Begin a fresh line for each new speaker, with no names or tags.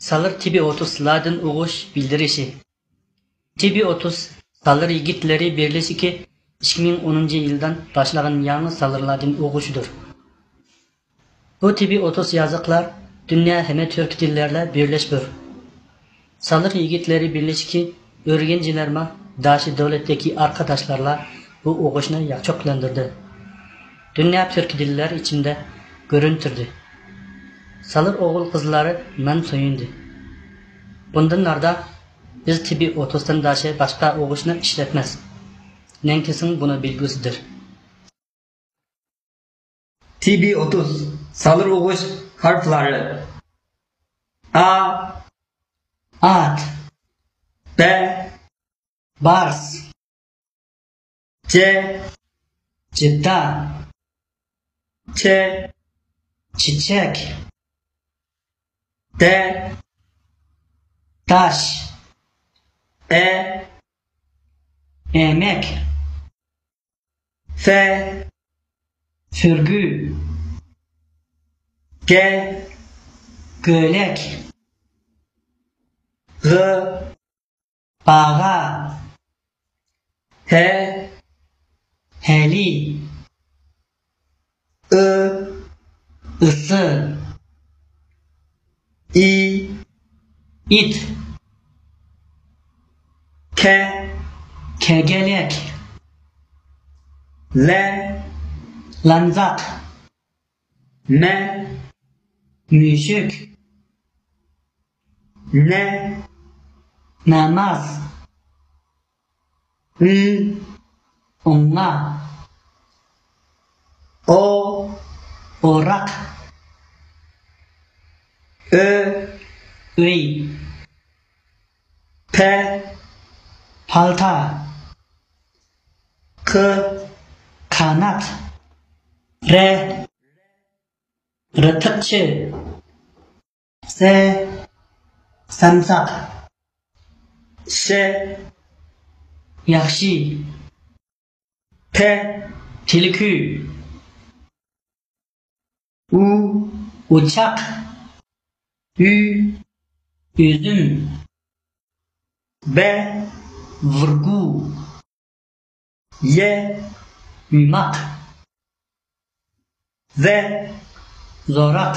Salır tibi 30'lardan uğuş bildirişi. Tibi 30 Salır yigitleri birleşiki 2010 yıldan başlagan yangi salırlardan uğuşudur. Bu tibi 30 yazıklar dünya hem Türk dillerle birleşbir. Salır yigitleri birleşiki örgencilerme daşı devletteki arkadaşlarla bu uğuşunu yakçoklandırdı. Dünya Türk diller içinde görüntürdü. Salır oğul kızları men soyundu. Bundan narda biz tibi otostan daşı başka oğuşunu işletmez. Nenkesin bunu bilgisidir.
TB 30 Salır Oğuş harfleri A.
At,
B.
Bars,
C.
Cidda,
Ç
çiçek,
D
taş,
E
emek,
F
sürgü,
G
gölek,
G
bağa,
H
heli,
I
ısı, it,
K.
Kegelek,
L.
Lanzak,
M.
Müşük,
N.
Namaz,
N.
Unla,
O.
Orak,
Ö.
Öy,
P
palta,
K
kanat, re, rıtıkçı, se, samsak,
Ş
yakşı,
T
tilkü,
U
uçak, ü, üzüm,
B
vurgu,
Y
yumak,
Z
zorak,